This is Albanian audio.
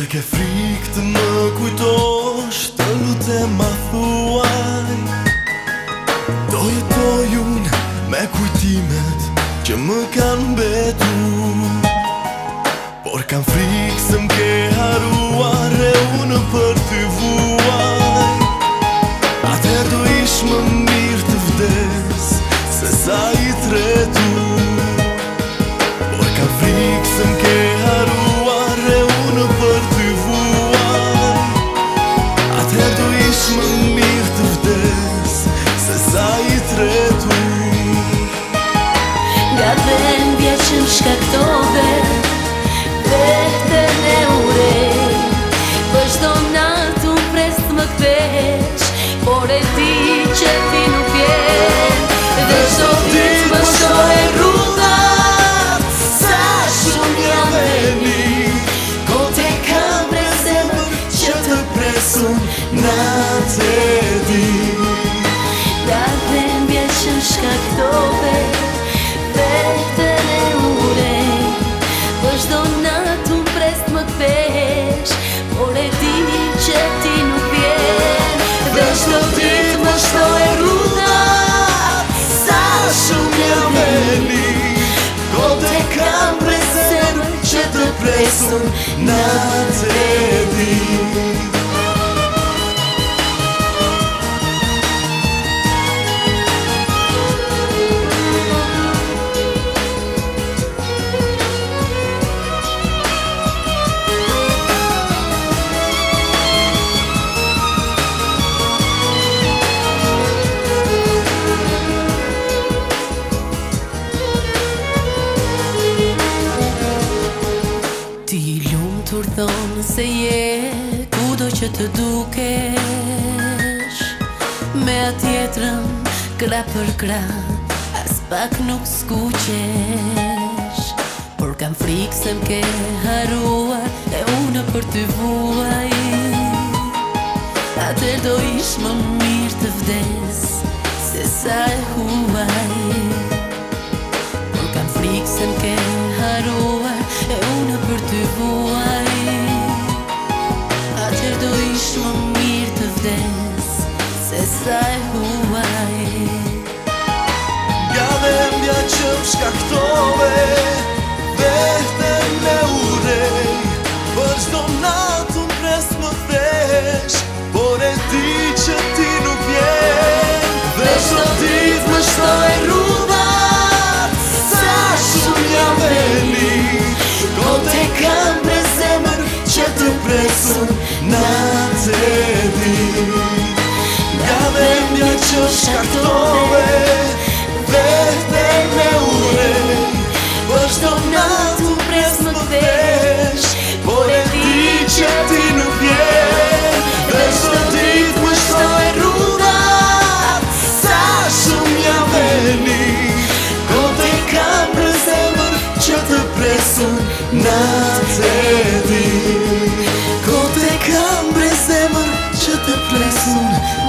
Se ke frikë të më kujtosh Të lutë e ma thuaj Do jetoj unë me kujtimet Që më kanë betu Por kanë frikë se më ke haruar E unë për të vuaj Ate do ishë më mirë të vdes Se sa i tretu shka këtove Vetën e urej Vështë do natë presë të më këveç Por e ti që ti nuk vjen Vështë do ti më e rruda Sa shumë jam e mi Ko te kam presë më që të presë Në të di Da të mbjeqën shka këtove coração, não tem. thonë se je ku do që të dukesh Me atjetrën kra për kra as pak nuk skuqesh Por kam frikë se mke harua e unë për të vuaj Atër do ishë më mirë të vdes se sa e hu над един. Котекам брез земър, че те плесун